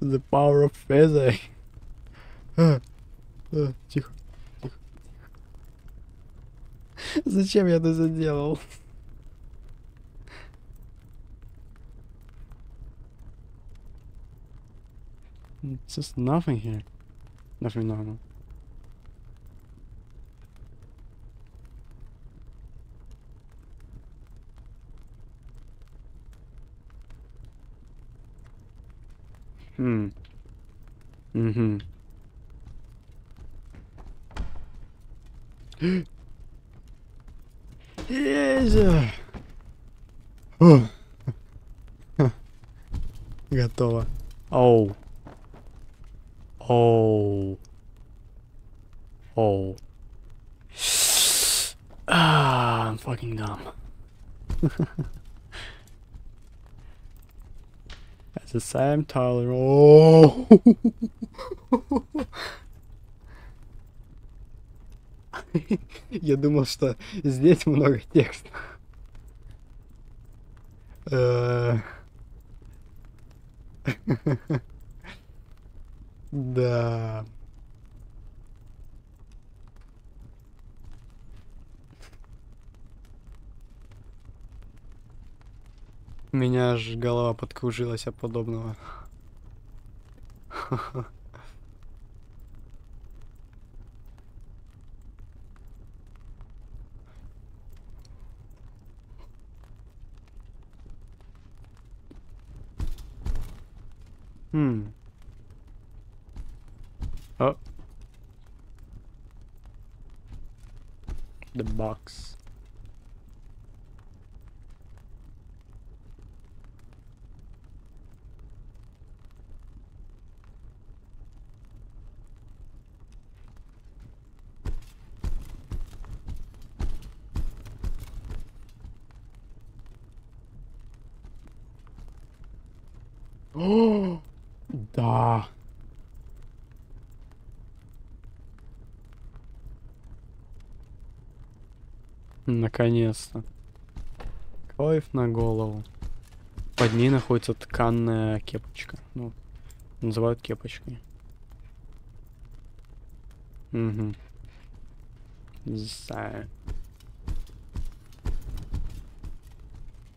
The power of physics. А, а, тихо, тихо. Зачем я это заделал? It's just nothing here. Nothing normal. Hmm. Mm-hmm. Есть! О. Ха. Готово. Оу. Оу. Оу. Ah, I'm fucking dumb. At the same time, oh. Я думал, что здесь много текста. Э. Да. Меня аж голова подкружилась от подобного. Hmm. Oh. The box. О, да. Наконец-то. Кайф на голову. Под ней находится тканная кепочка. Ну, называют кепочкой. Угу. Знаю.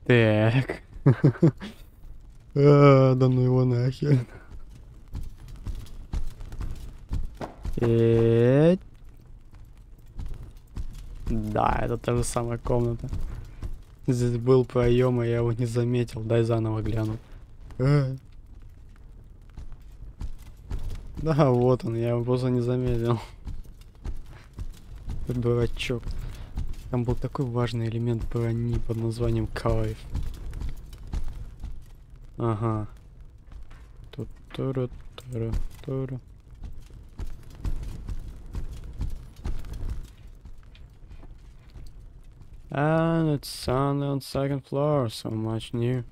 Так. А, да ну его нахер. Эть. Да, это та же самая комната. Здесь был проем, и я его не заметил. Дай заново гляну. А. Да, вот он, я его просто не заметил. Дурачок. Там был такой важный элемент брони под названием кайф. Ага. Тут туру туру туру. And it's only on second floor, so much new.